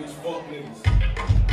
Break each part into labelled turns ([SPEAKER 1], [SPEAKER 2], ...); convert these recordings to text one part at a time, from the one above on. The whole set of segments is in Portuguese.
[SPEAKER 1] these
[SPEAKER 2] fuck niggas.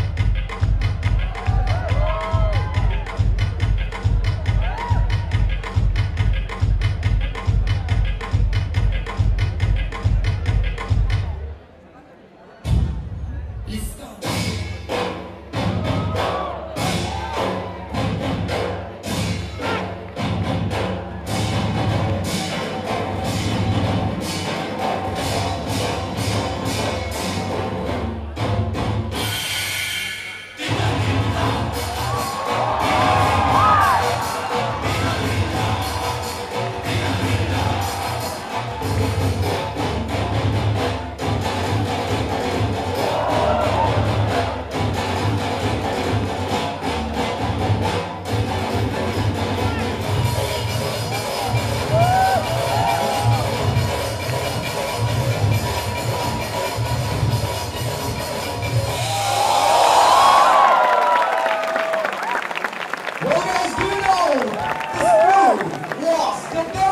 [SPEAKER 1] Let's.